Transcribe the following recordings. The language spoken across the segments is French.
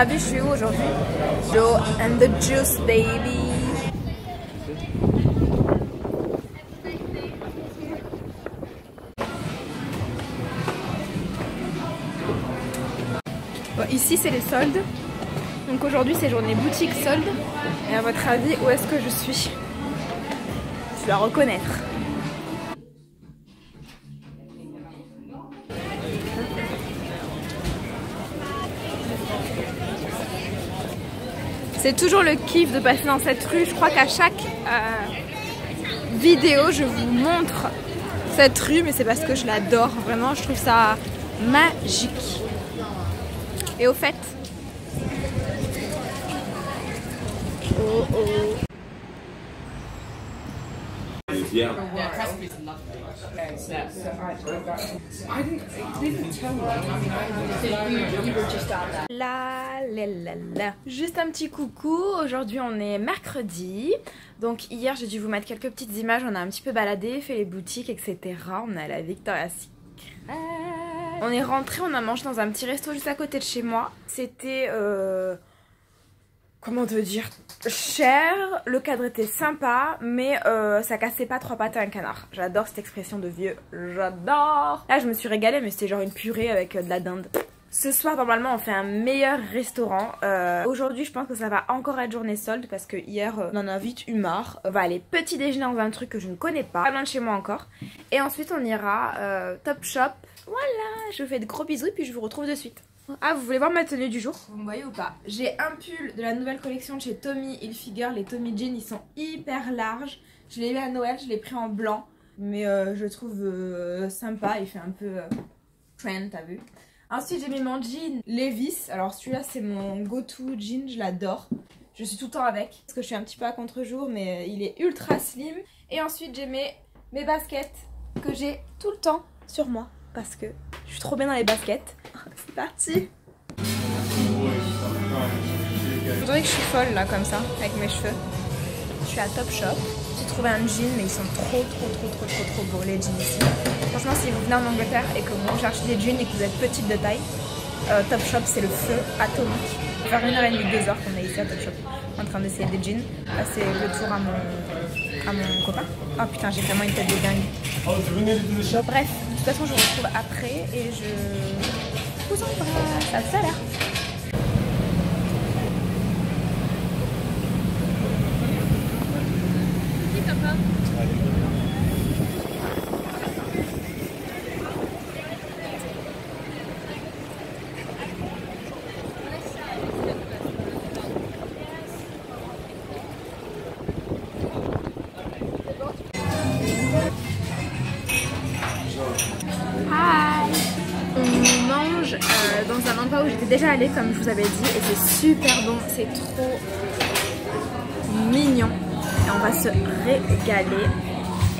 avis, je suis où aujourd'hui Joe and the Juice Baby Bon, ici c'est les soldes. Donc aujourd'hui c'est journée boutique solde. Et à votre avis, où est-ce que je suis? Tu dois reconnaître. C'est toujours le kiff de passer dans cette rue. Je crois qu'à chaque euh, vidéo, je vous montre cette rue, mais c'est parce que je l'adore. Vraiment, je trouve ça magique. Et au fait, oh oh. You were just out there. La la la la. Juste un petit coucou. Aujourd'hui, on est mercredi. Donc hier, j'ai dû vous mettre quelques petites images. On a un petit peu baladé, fait les boutiques, etc. On est à la Victoria's Secret. On est rentré, on a mangé dans un petit resto juste à côté de chez moi. C'était euh, comment te dire cher, le cadre était sympa, mais euh, ça cassait pas trois pattes à un canard. J'adore cette expression de vieux, j'adore. Là je me suis régalée mais c'était genre une purée avec euh, de la dinde. Ce soir normalement on fait un meilleur restaurant. Euh, Aujourd'hui je pense que ça va encore être journée solde parce que hier on en a vite eu marre. On va aller petit déjeuner dans un truc que je ne connais pas, pas loin de chez moi encore. Et ensuite on ira Top Shop. Voilà, je vous fais de gros bisous et puis je vous retrouve de suite. Ah, vous voulez voir ma tenue du jour? Vous me voyez ou pas? J'ai un pull de la nouvelle collection de chez Tommy Hilfiger. Les Tommy Jeans, ils sont hyper larges. Je l'ai eu à Noël, je l'ai pris en blanc. Mais euh, je le trouve euh, sympa, il fait un peu euh, trend, t'as vu Ensuite, j'ai mis mon jean Levis. Alors celui-là, c'est mon go-to jean, je l'adore. Je suis tout le temps avec. Parce que je suis un petit peu à contre-jour, mais il est ultra slim. Et ensuite, j'ai mes, mes baskets que j'ai tout le temps sur moi. Parce que je suis trop bien dans les baskets. C'est parti Vous trouvez que je suis folle là comme ça avec mes cheveux? Je suis à Top Shop. J'ai trouvé un jean mais ils sont trop trop trop trop trop trop beaux les jeans ici. Franchement si vous venez en Angleterre et que vous cherchez des jeans et que vous êtes petite de taille, euh, Top Shop c'est le feu atomique. Faire une heure et demie, deux heures qu'on est ici à Top Shop en train d'essayer des jeans. Là c'est le tour à mon, à mon copain. Oh putain j'ai vraiment une tête de dingue. Bref, de toute façon je vous retrouve après et je vous embrasse. À tout à. Déjà allée comme je vous avais dit et c'est super bon, c'est trop mignon et on va se régaler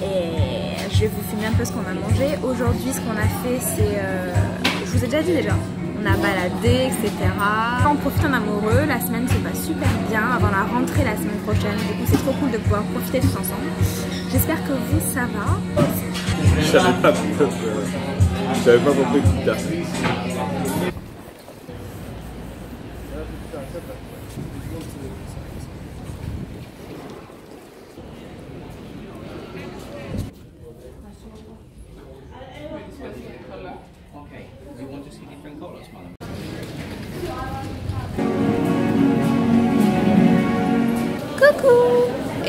et je vais vous filmer un peu ce qu'on a mangé. Aujourd'hui ce qu'on a fait c'est, euh, je vous ai déjà dit déjà, on a baladé etc. On profite en amoureux, la semaine se passe super bien avant la rentrée la semaine prochaine, du coup c'est trop cool de pouvoir profiter tous ensemble. J'espère que vous ça va. Je savais pas savais pas pourquoi tu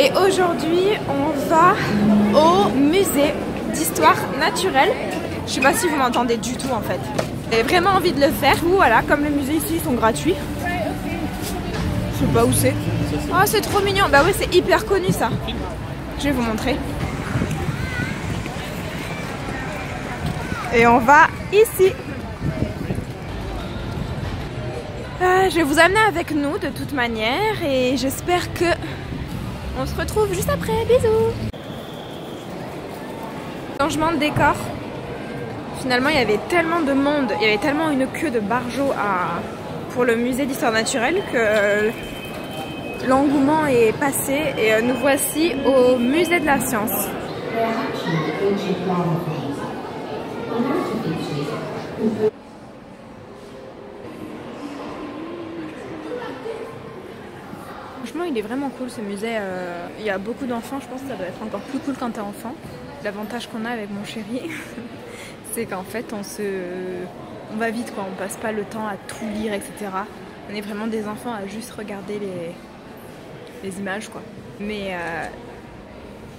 Et aujourd'hui, on va au musée d'histoire naturelle. Je sais pas si vous m'entendez du tout en fait. J'ai vraiment envie de le faire. Ou voilà, comme les musées ici ils sont gratuits. Je sais pas où c'est. Oh, c'est trop mignon. Bah oui, c'est hyper connu ça. Je vais vous montrer. Et on va ici. Euh, je vais vous amener avec nous de toute manière et j'espère que on se retrouve juste après. Bisous. Changement de décor. Finalement, il y avait tellement de monde, il y avait tellement une queue de barjots à... pour le musée d'histoire naturelle que l'engouement est passé et euh, nous voici au musée de la science. Il est vraiment cool ce musée. euh, Il y a beaucoup d'enfants, je pense que ça doit être encore plus cool quand t'es enfant. L'avantage qu'on a avec mon chéri, c'est qu'en fait, on se. On va vite quoi, on passe pas le temps à tout lire, etc. On est vraiment des enfants à juste regarder les, les images quoi. Mais euh,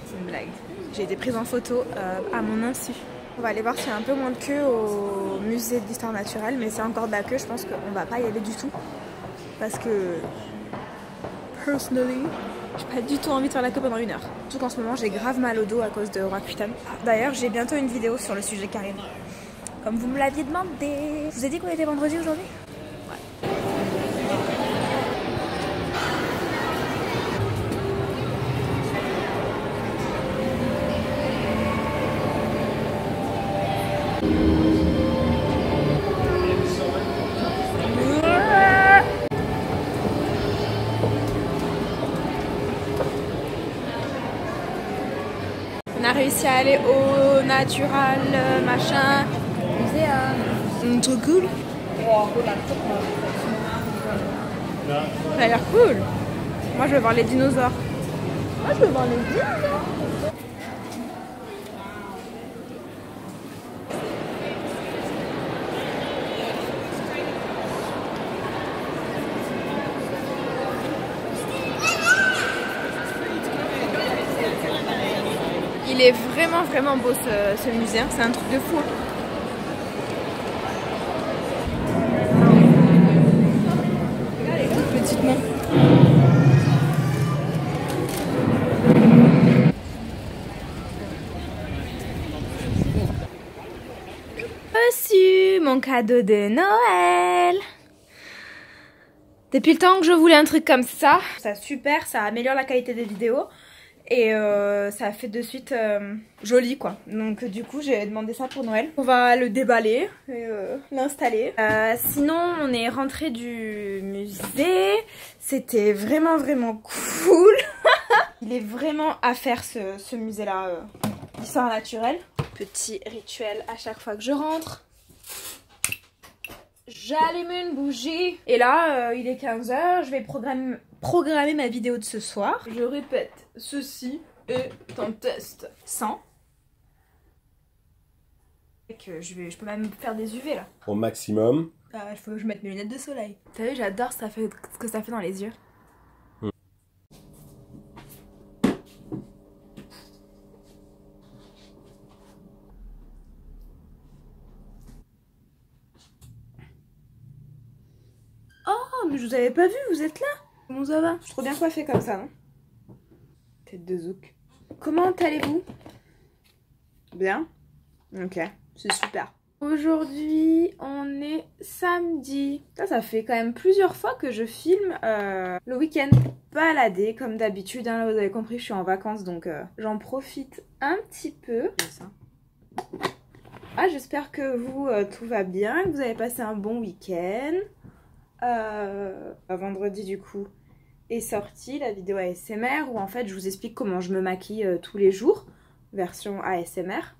c'est une blague. J'ai été prise en photo euh, à mon insu. On va aller voir s'il y a un peu moins de queue au musée d'histoire naturelle, mais c'est encore de la queue, je pense qu'on va pas y aller du tout. Parce que personally, j'ai pas du tout envie de faire la queue pendant une heure. Surtout qu'en ce moment j'ai grave mal au dos à cause de Rakuten. D'ailleurs j'ai bientôt une vidéo sur le sujet arrive. Comme vous me l'aviez demandé. Je vous ai dit qu'on était vendredi aujourd'hui? Aller au natural, machin, muséum. Trop cool. Ça a l'air cool. Moi je veux voir les dinosaures. Moi je veux voir les dinosaures. Il est vraiment vraiment beau ce, musée, hein. c'est un truc de fou. Petites mains. Reçu mon cadeau de Noël. Depuis le temps que je voulais un truc comme ça, ça super, ça améliore la qualité des vidéos et euh, ça fait de suite euh, joli quoi. Donc du coup j'ai demandé ça pour Noël. On va le déballer et euh, l'installer. Euh, sinon on est rentré du musée. C'était vraiment vraiment cool. Il est vraiment à faire ce, musée là d'histoire naturelle. Petit rituel à chaque fois que je rentre. J'allume une bougie. Et là, il est 15h. Je vais programmer, programmer ma vidéo de ce soir. Je répète, ceci est un test sans. Et que je, vais, je peux même faire des UV là. Au maximum. Ah, il faut que je mette mes lunettes de soleil. T'as vu, j'adore ce que ça fait dans les yeux. Oh, mais je vous avais pas vu, vous êtes là Comment ça va Je suis trop bien coiffée comme ça, non Tête de zouk. Comment allez-vous Bien Ok, c'est super. Aujourd'hui, on est samedi. Ça, ça fait quand même plusieurs fois que je filme euh, le week-end. Balader comme d'habitude. hein. Là, vous avez compris, je suis en vacances, donc euh, j'en profite un petit peu. Ah, j'espère que vous, euh, tout va bien, que vous avez passé un bon week-end. Euh, vendredi, du coup, est sortie la vidéo ASMR où en fait, je vous explique comment je me maquille euh, tous les jours, version ASMR.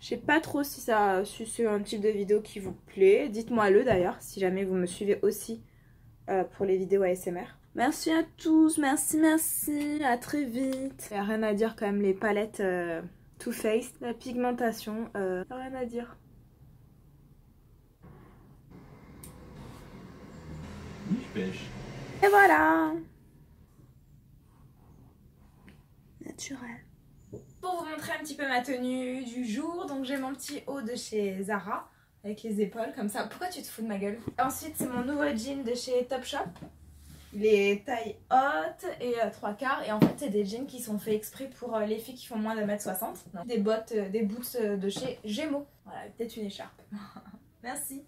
Je sais pas trop si, ça, si c'est un type de vidéo qui vous plaît. Dites-moi le d'ailleurs, si jamais vous me suivez aussi euh, pour les vidéos ASMR. Merci à tous, merci, merci, à très vite. Y a rien à dire quand même, les palettes Too Faced, la pigmentation, rien à dire. Et voilà Naturel. Pour vous montrer un petit peu ma tenue du jour, donc j'ai mon petit haut de chez Zara avec les épaules comme ça. Pourquoi tu te fous de ma gueule? Ensuite c'est mon nouveau jean de chez Topshop. Il est taille haute et euh, trois quarts et en fait c'est des jeans qui sont faits exprès pour euh, les filles qui font moins de 1m60. Des bottes, euh, des boots de chez Gémeaux. Voilà, peut-être une écharpe. Merci.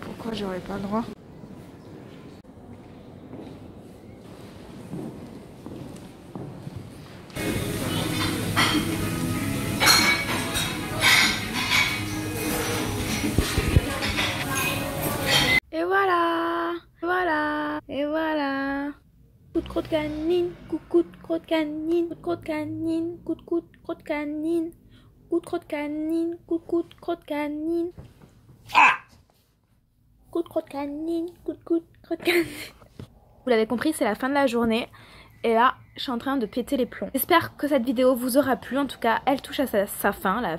Pourquoi j'aurais pas le droit? Canine, coup de coup de crotte canine, coup de crotte canine, coup de coup de crotte canine, coup de crotte canine, coup de coup de crotte canine. Coup de crotte canine, coup de coup de crotte canine. Vous l'avez compris, c'est la fin de la journée. Et là, je suis en train de péter les plombs. J'espère que cette vidéo vous aura plu. En tout cas, elle touche à sa, sa fin. La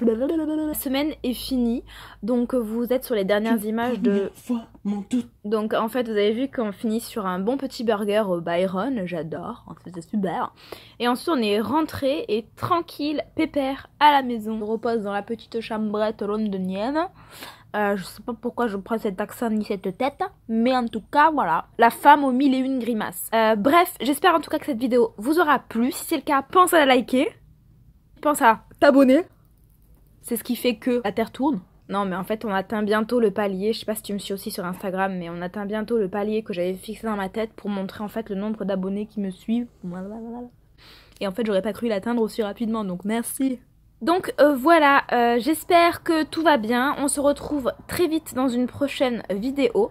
la semaine est finie, donc vous êtes sur les dernières images de. Donc en fait, vous avez vu qu'on finit sur un bon petit burger au Byron, j'adore, c'est super. Et ensuite, on est rentré et tranquille, pépère à la maison. On repose dans la petite chambrette londonienne. Euh, je sais pas pourquoi je prends cet accent ni cette tête, mais en tout cas, voilà, la femme aux mille et une grimaces. Euh, bref, j'espère en tout cas que cette vidéo vous aura plu. Si c'est le cas, pense à la liker, pense à t'abonner. C'est ce qui fait que la Terre tourne. Non, mais en fait, on atteint bientôt le palier. Je sais pas si tu me suis aussi sur Instagram, mais on atteint bientôt le palier que j'avais fixé dans ma tête pour montrer en fait le nombre d'abonnés qui me suivent. Et en fait, j'aurais pas cru l'atteindre aussi rapidement, donc merci. Donc euh, voilà, euh, j'espère que tout va bien. On se retrouve très vite dans une prochaine vidéo.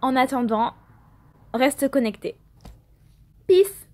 En attendant, reste connecté. Peace